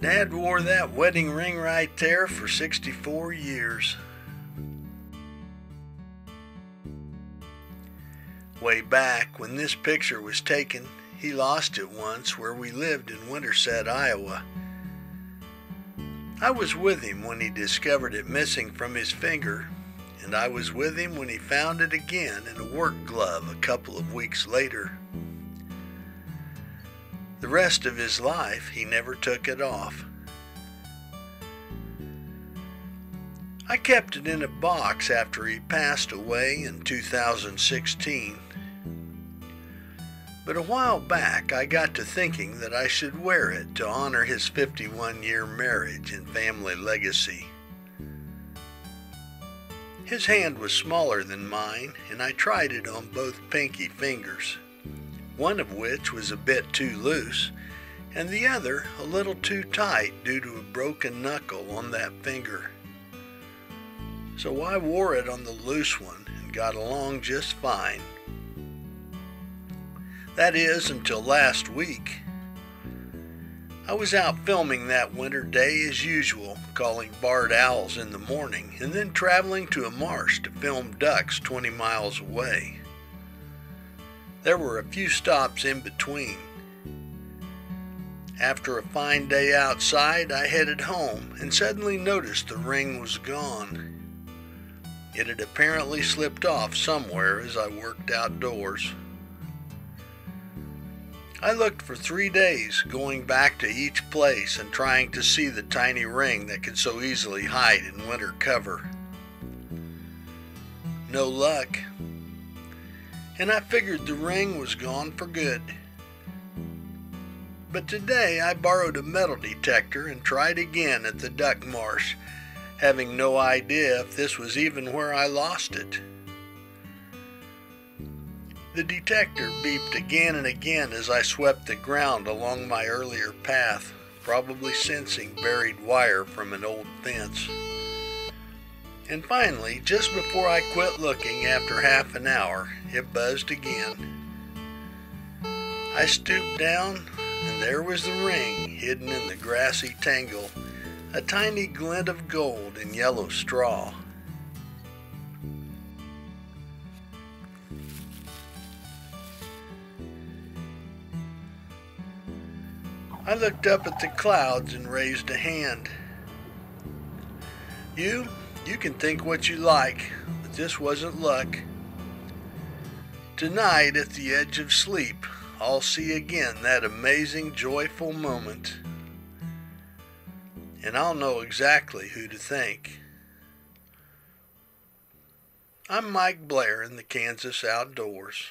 Dad wore that wedding ring right there for 64 years. Way back when this picture was taken, he lost it once where we lived in Winterset, Iowa. I was with him when he discovered it missing from his finger, and I was with him when he found it again in a work glove a couple of weeks later. The rest of his life, he never took it off. I kept it in a box after he passed away in 2016. But a while back, I got to thinking that I should wear it to honor his 51 year marriage and family legacy. His hand was smaller than mine, and I tried it on both pinky fingers, one of which was a bit too loose, and the other a little too tight due to a broken knuckle on that finger. So I wore it on the loose one and got along just fine. That is, until last week. I was out filming that winter day as usual, calling barred owls in the morning, and then traveling to a marsh to film ducks 20 miles away. There were a few stops in between. After a fine day outside, I headed home and suddenly noticed the ring was gone. It had apparently slipped off somewhere as I worked outdoors. I looked for three days, going back to each place and trying to see the tiny ring that could so easily hide in winter cover. No luck. And I figured the ring was gone for good. But today I borrowed a metal detector and tried again at the duck marsh, having no idea if this was even where I lost it. The detector beeped again and again as I swept the ground along my earlier path, probably sensing buried wire from an old fence. And finally, just before I quit looking after half an hour, it buzzed again. I stooped down, and there was the ring hidden in the grassy tangle, a tiny glint of gold in yellow straw. I looked up at the clouds and raised a hand. You, you can think what you like, but this wasn't luck. Tonight, at the edge of sleep, I'll see again that amazing, joyful moment. And I'll know exactly who to thank. I'm Mike Blair in the Kansas Outdoors.